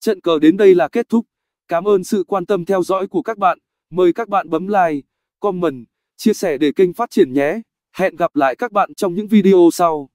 Trận cờ đến đây là kết thúc. Cảm ơn sự quan tâm theo dõi của các bạn. Mời các bạn bấm like, comment, chia sẻ để kênh phát triển nhé. Hẹn gặp lại các bạn trong những video sau.